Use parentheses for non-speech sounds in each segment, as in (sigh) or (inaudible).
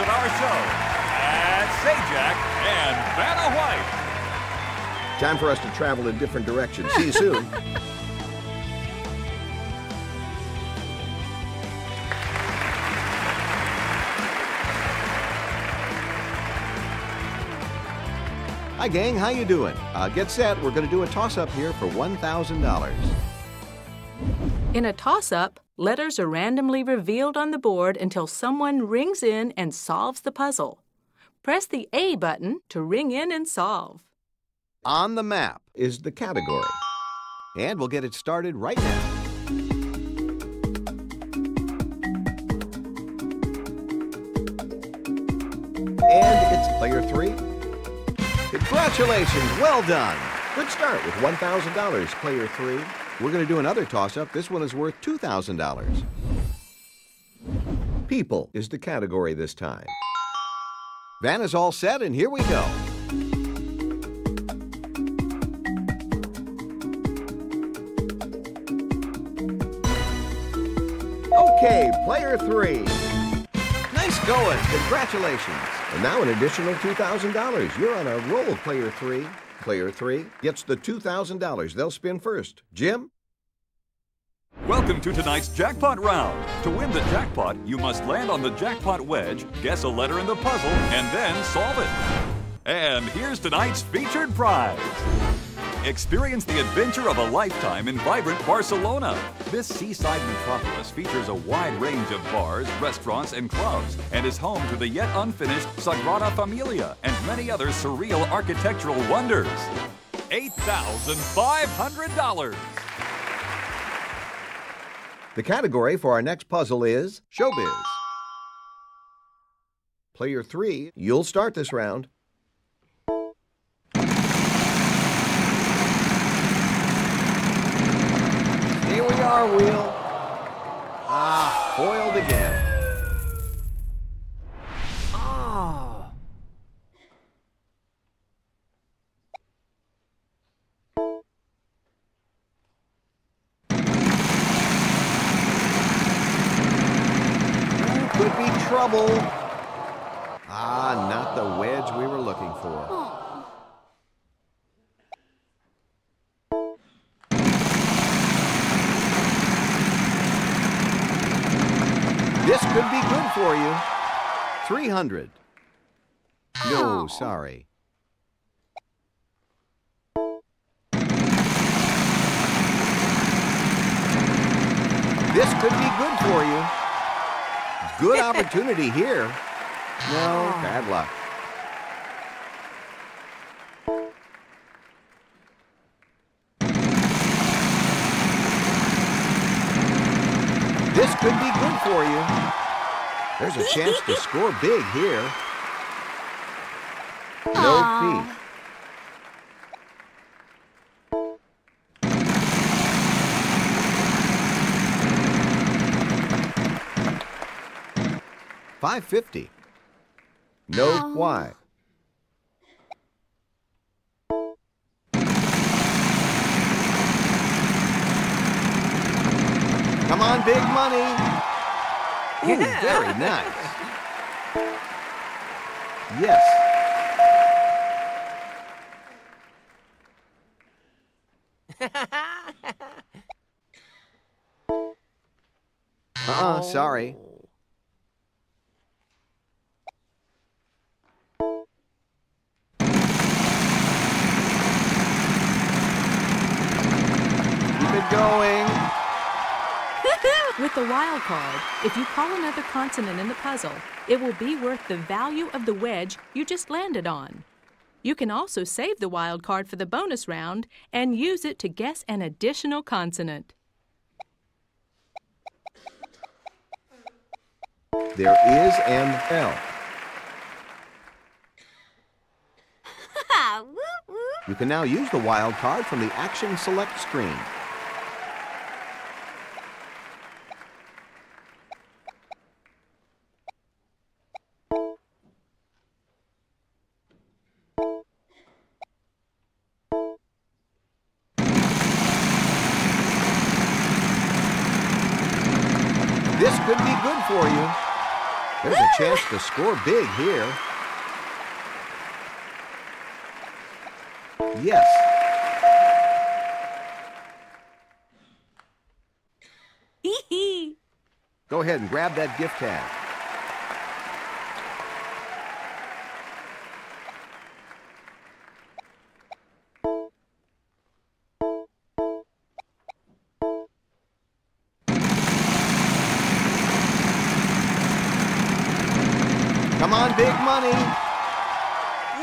of our show, Pat Sajak and Vanna White. Time for us to travel in different directions. See you soon. (laughs) Hi, gang. How you doing? Uh, get set. We're going to do a toss-up here for $1,000. In a toss up, letters are randomly revealed on the board until someone rings in and solves the puzzle. Press the A button to ring in and solve. On the map is the category. And we'll get it started right now. And it's player three. Congratulations, well done. Good start with $1,000, player three. We're going to do another toss-up. This one is worth $2,000. People is the category this time. Vanna's all set, and here we go. Okay, player three. Nice going. Congratulations. And now an additional $2,000. You're on a roll, player three. Player three gets the $2,000. They'll spin first. Jim? Welcome to tonight's jackpot round. To win the jackpot, you must land on the jackpot wedge, guess a letter in the puzzle, and then solve it. And here's tonight's featured prize. Experience the adventure of a lifetime in vibrant Barcelona. This seaside metropolis features a wide range of bars, restaurants, and clubs, and is home to the yet unfinished Sagrada Familia and many other surreal architectural wonders. $8,500. The category for our next puzzle is Showbiz. Player three, you'll start this round. We are, Wheel. Ah, foiled again. Oh. Could be trouble. Ah, not the wedge we were looking for. This could be good for you. 300. No, sorry. This could be good for you. Good (laughs) opportunity here. No, bad luck. This could be good for you. There's a chance to (laughs) score big here. No feet. Five fifty. No why. Come on, big money. Ooh, very nice. Yes. (laughs) Uh-uh, sorry. Oh. With the wild card, if you call another consonant in the puzzle, it will be worth the value of the wedge you just landed on. You can also save the wild card for the bonus round and use it to guess an additional consonant. There is an L. (laughs) You can now use the wild card from the Action Select screen. Score big here. Yes. Go ahead and grab that gift tag. Come on, big money.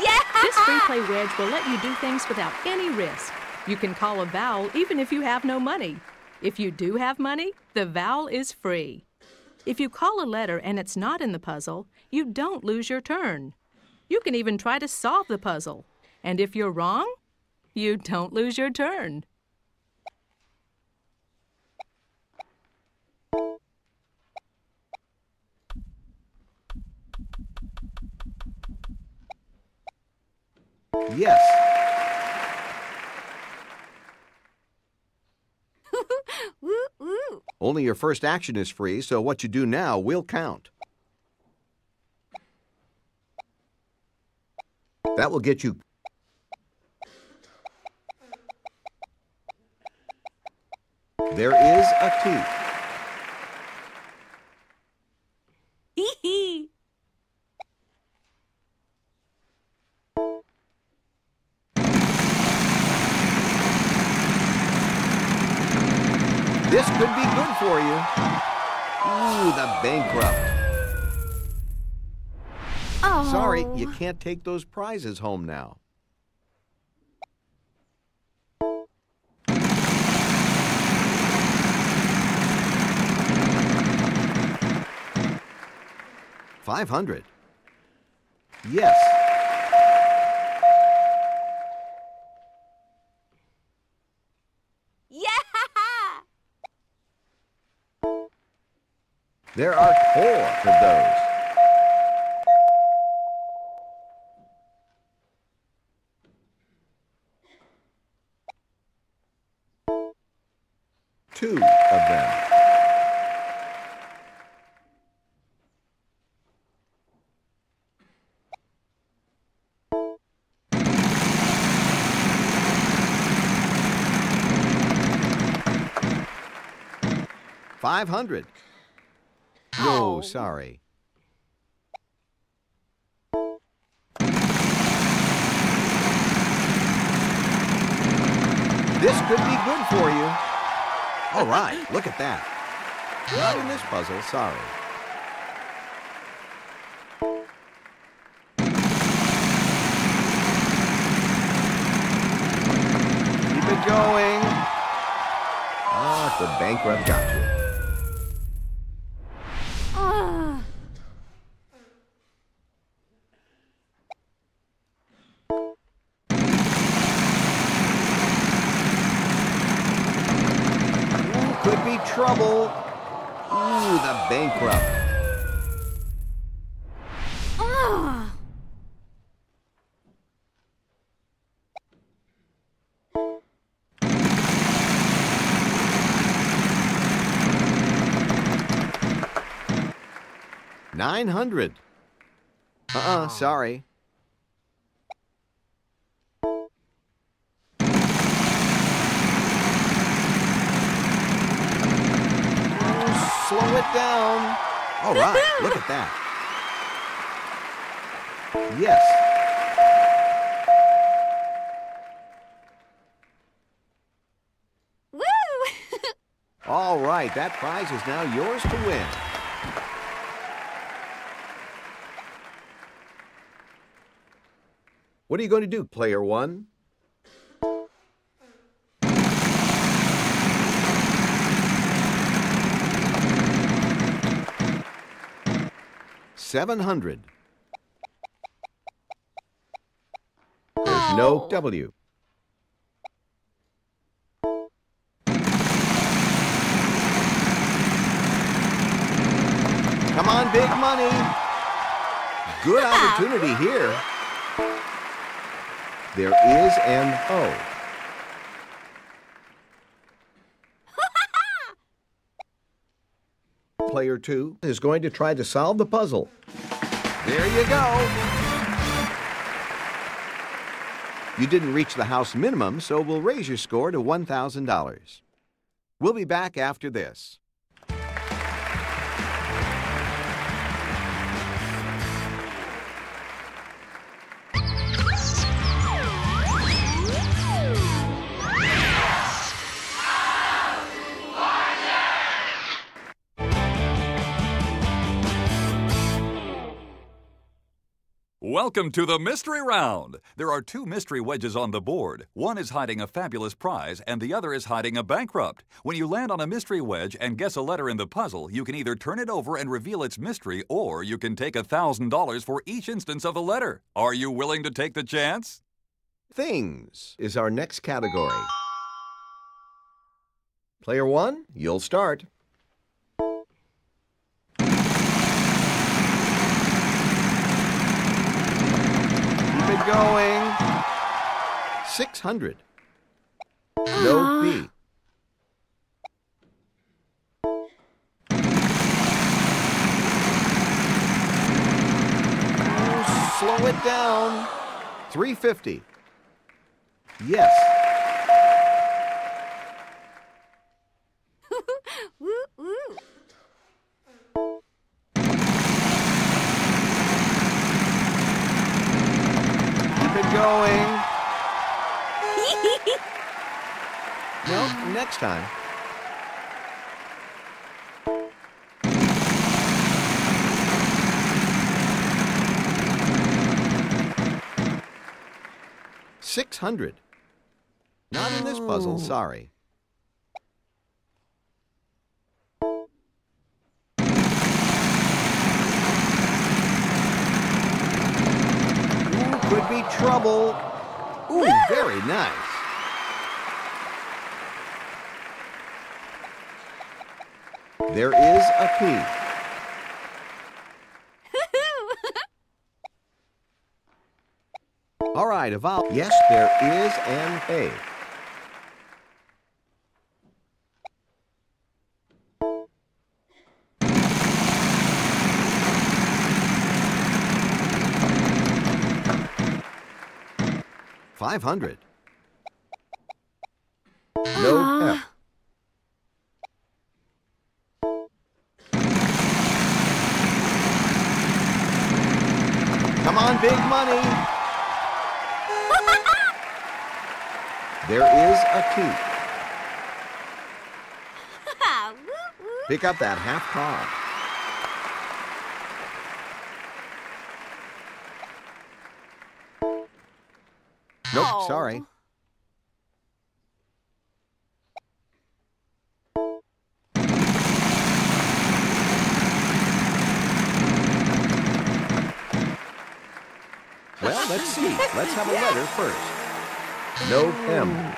Yeah! This free play wedge will let you do things without any risk. You can call a vowel even if you have no money. If you do have money, the vowel is free. If you call a letter and it's not in the puzzle, you don't lose your turn. You can even try to solve the puzzle. And if you're wrong, you don't lose your turn. Yes. (laughs) Only your first action is free, so what you do now will count. That will get you. There is a T. can't take those prizes home now. Five hundred. Yes. Yeah! There are four of those. Two of them. Five hundred. No, Oh. sorry. This could be good for you. All right, look at that. Not in this puzzle, sorry. Keep it going. Ah, the bankrupt got you. Could be trouble. Ooh, the bankrupt. Ah. Nine hundred. Uh-uh, sorry. It down. All right, (laughs) look at that. Yes. Woo! (laughs) All right, that prize is now yours to win. What are you going to do, player one? Seven hundred. There's no. W. Come on, big money. Good opportunity here. There is an O. player two is going to try to solve the puzzle. There you go. You didn't reach the house minimum, so we'll raise your score to $1,000. We'll be back after this. Welcome to the Mystery Round. There are two mystery wedges on the board. One is hiding a fabulous prize, and the other is hiding a bankrupt. When you land on a mystery wedge and guess a letter in the puzzle, you can either turn it over and reveal its mystery, or you can take $1,000 for each instance of a letter. Are you willing to take the chance? Things is our next category. Player one, you'll start. Keep it going. 600. No (gasps) B. Oh, Slow it down. 350. Yes. Time. Six hundred. Not in this puzzle, oh. sorry. Ooh, could be trouble. Ooh, very nice. There is a P. (laughs) All right, a vowel. Yes, there is an A. Five hundred. No (gasps) F. money. there is a woo. (laughs) Pick up that half car. Nope, Oh. sorry. Well, let's see. (laughs) Let's have a letter first. No M.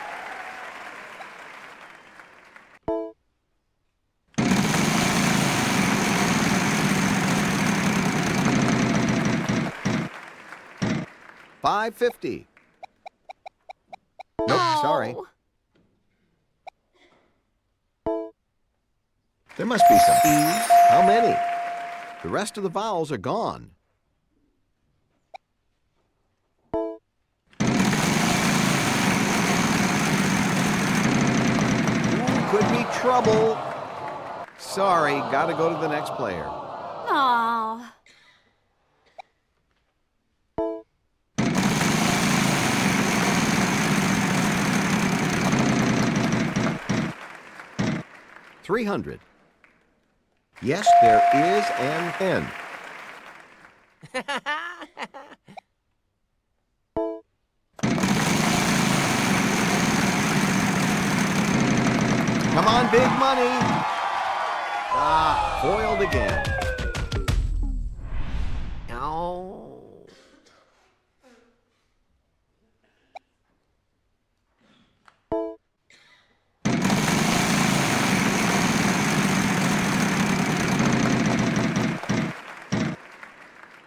Five fifty. Nope, sorry. There must be some How many? The rest of the vowels are gone. Could be trouble. Sorry, gotta go to the next player. Aw. Three hundred. Yes, there is an N. (laughs) Come on, big money. Ah, foiled again. Oh.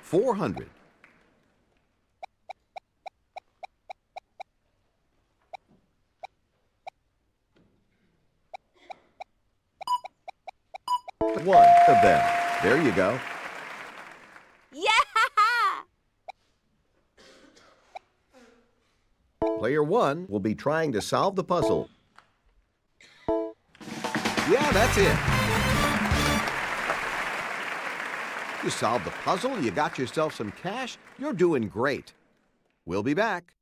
Four hundred. One of them. There you go. Yeah! Player one will be trying to solve the puzzle. Yeah, that's it. You solved the puzzle, you got yourself some cash, you're doing great. We'll be back.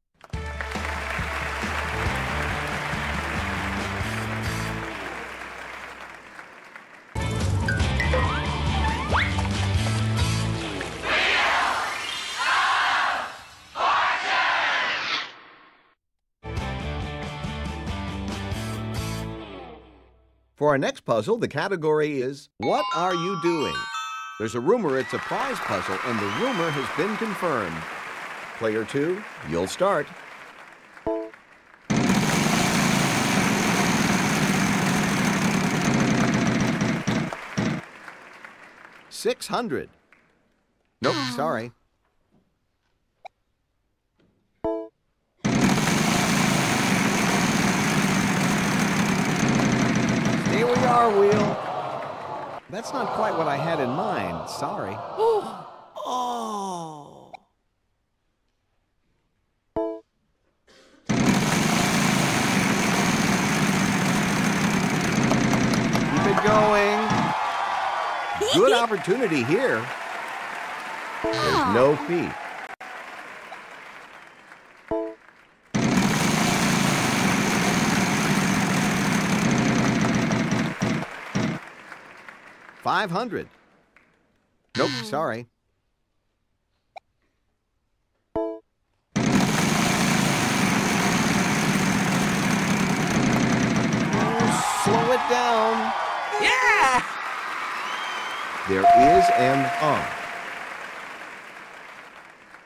For our next puzzle, the category is What Are You Doing? There's a rumor it's a prize puzzle, and the rumor has been confirmed. Player two, you'll start. Six hundred. Nope, sorry. Are, Wheel. That's not quite what I had in mind. Sorry. (gasps) Oh. Keep it going. Good (laughs) opportunity here. There's no fee. Five hundred. Nope, (gasps) sorry. Slow it down. Yeah! There is an on.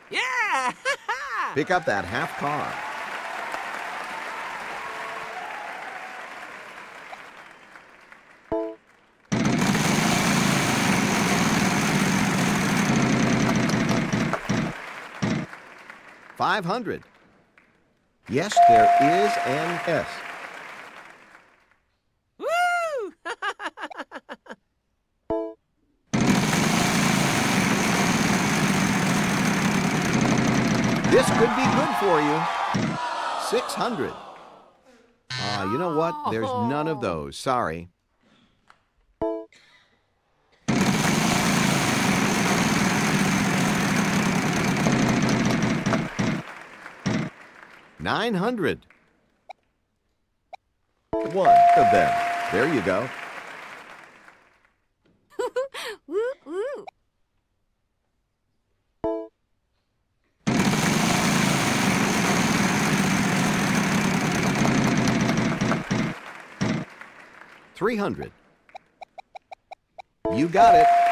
Yeah! (laughs) Pick up that half car. Five hundred. Yes, there is an S. Woo! (laughs) This could be good for you. 600. Ah, you know what? There's none of those. Sorry. Nine hundred. One of them. There you go. (laughs) Three hundred. You got it.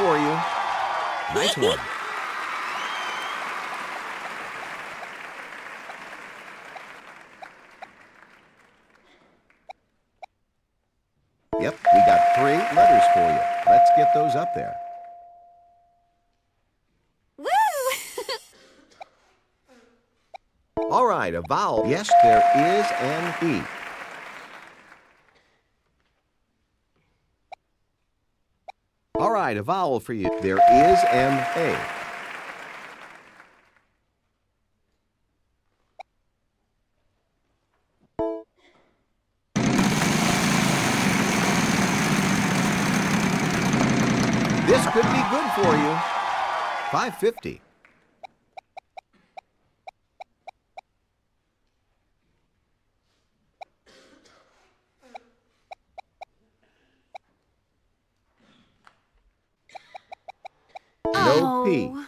For you. Nice one. Yep, we got three letters for you. Let's get those up there. Woo! (laughs) All right, a vowel. Yes, there is an E. Right, a vowel for you. There is an A. This could be good for you. 550. No P. Oh.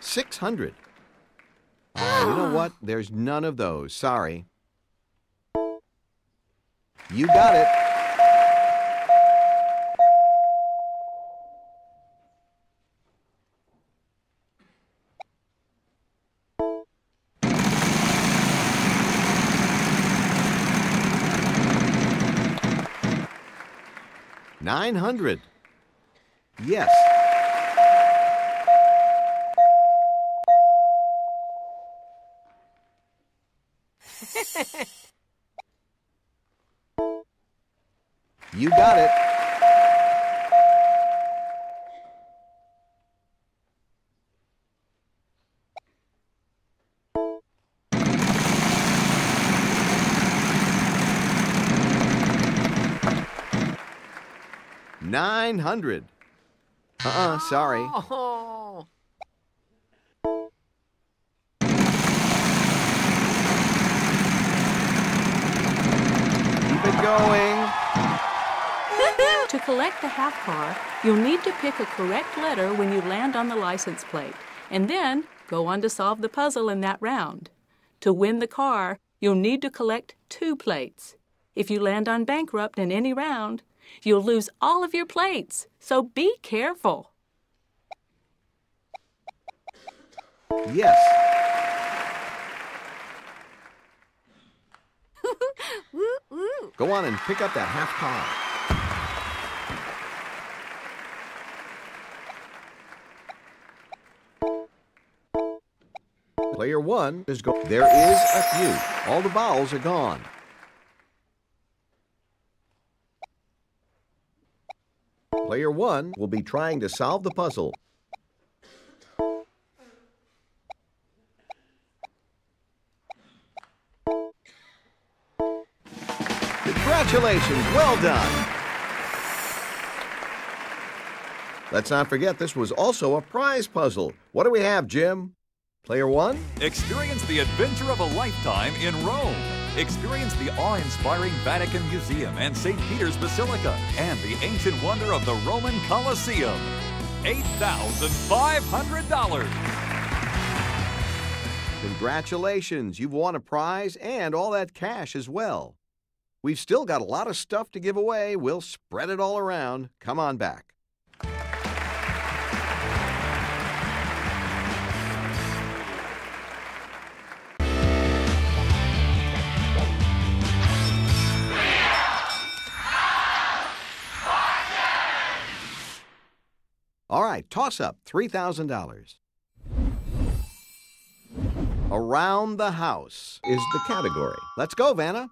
Six hundred. Oh, you know ah. what? There's none of those. Sorry. You got it. 900. Yes. (laughs) you got it. Nine hundred. Uh-uh, sorry. Oh. Keep it going. (laughs) To collect the half car, you'll need to pick a correct letter when you land on the license plate, and then go on to solve the puzzle in that round. To win the car, you'll need to collect two plates. If you land on bankrupt in any round, you'll lose all of your plates, so be careful. Yes. (laughs) Woo, woo. Go on and pick up that half car. Player one is go. There is a few. All the vowels are gone. Player one will be trying to solve the puzzle. Congratulations, well done. Let's not forget this was also a prize puzzle. What do we have, Jim? Player one? Experience the adventure of a lifetime in Rome. Experience the awe-inspiring Vatican Museum and St. Peter's Basilica and the ancient wonder of the Roman Colosseum. $8,500. Congratulations, you've won a prize and all that cash as well. We've still got a lot of stuff to give away. We'll spread it all around. Come on back. All right, toss up $3,000. Around the house is the category. Let's go, Vanna.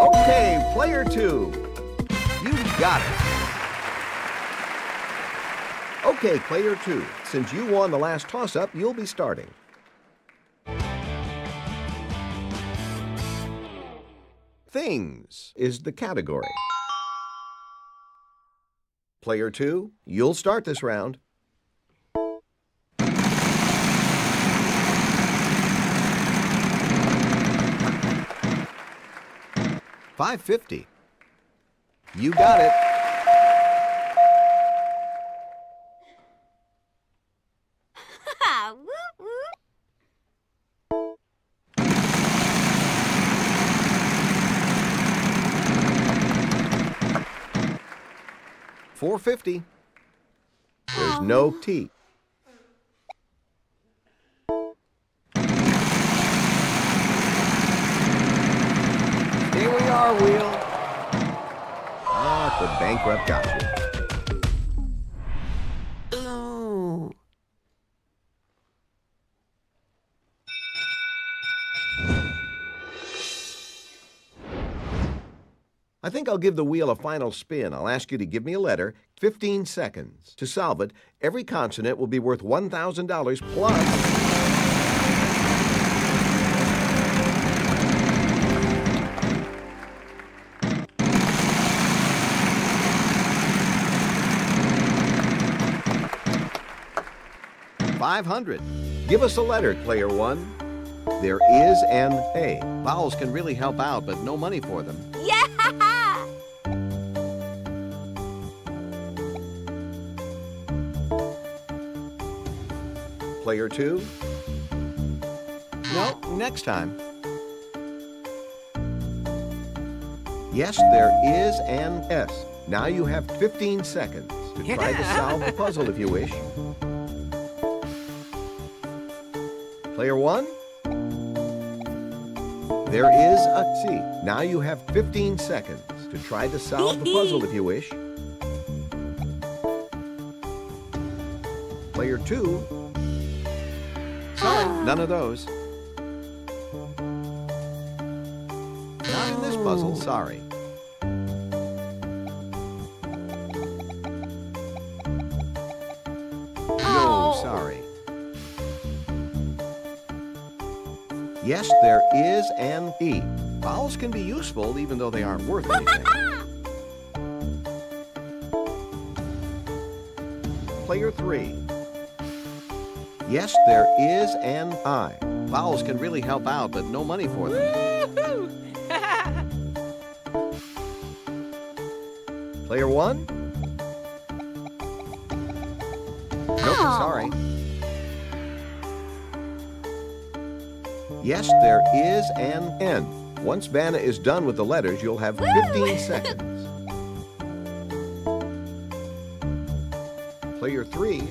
Okay, player two. You got it. Okay, player two. Since you won the last toss up, you'll be starting. Things is the category. Player two, you'll start this round. Five fifty. You got it. 450. There's no T. Here we are, Wheel. Ah, the bankrupt got you. I think I'll give the wheel a final spin. I'll ask you to give me a letter, 15 seconds. To solve it, every consonant will be worth $1,000 plus. Five hundred. Give us a letter, player one. There is an A. Vowels can really help out, but no money for them. Yeah! Player two? No, next time. Yes, there is an S. Now you have 15 seconds to try to solve the puzzle if you wish. Player one? There is a C. Now you have 15 seconds to try to solve the puzzle if you wish. (laughs) Player two. None of those. Not in this puzzle, sorry. No, Oh. sorry. Yes, there is an E. Vowels can be useful even though they aren't worth anything. (laughs) Player three. Yes, there is an I. Vowels can really help out, but no money for them. (laughs) Player one? Nope, Oh. sorry. Yes, there is an N. Once Vanna is done with the letters, you'll have 15 (laughs) seconds. Player three.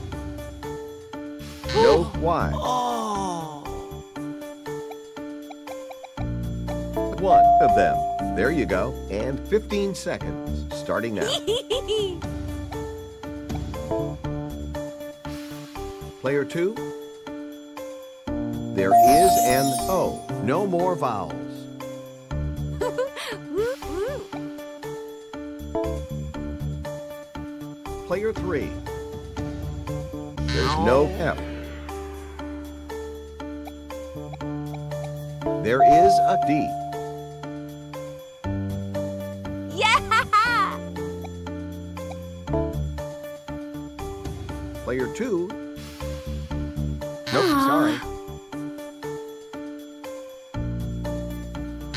No Y. Oh. One of them. There you go. And 15 seconds, starting now. (laughs) Player two. There is an O. No more vowels. (laughs) Player three. There's no F. There is a D. Yeah. Player two. Nope, sorry.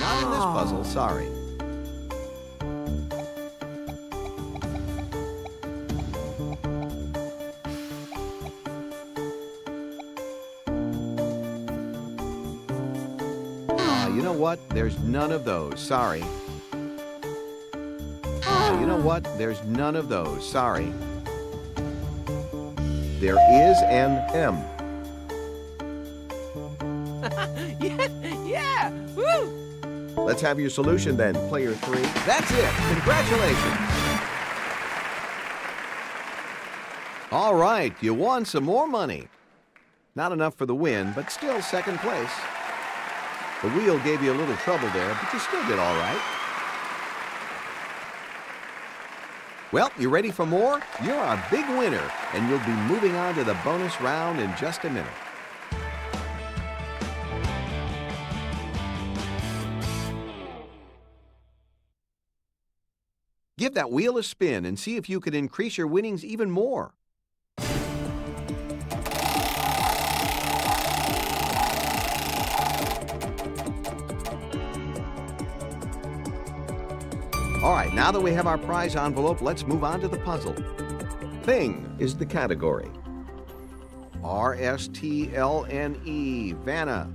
Not in this puzzle, sorry. What? There's none of those, sorry. Ah, you know what? There's none of those, sorry. There is an M. (laughs) Yeah. Yeah. Woo. Let's have your solution then, player three. That's it. Congratulations. All right, you won some more money. Not enough for the win, but still second place. The wheel gave you a little trouble there, but you still did all right. Well, you ready for more? You're a big winner, and you'll be moving on to the bonus round in just a minute. Give that wheel a spin and see if you can increase your winnings even more. All right, now that we have our prize envelope, let's move on to the puzzle. Thing is the category. R S T L N E, Vanna.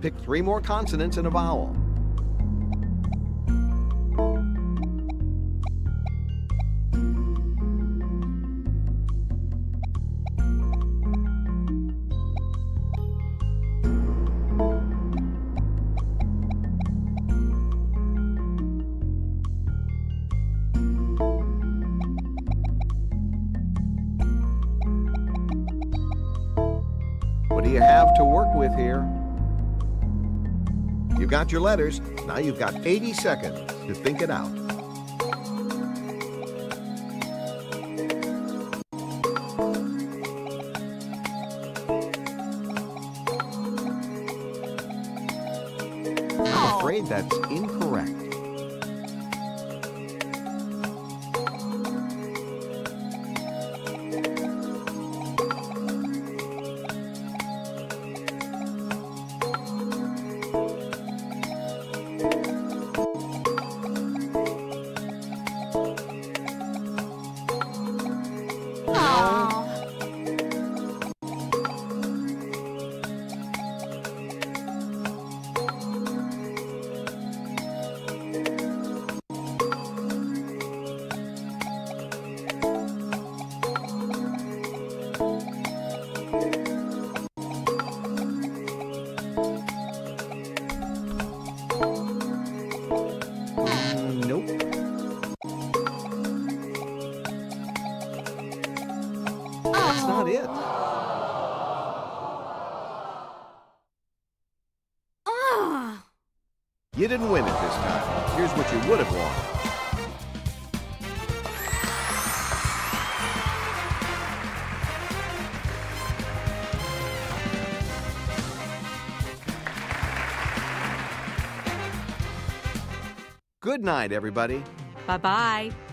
Pick three more consonants and a vowel. Got your letters. Now you've got 80 seconds to think it out. I'm afraid that's incorrect. You didn't win it this time. Here's what you would have won. Good night, everybody. Bye bye.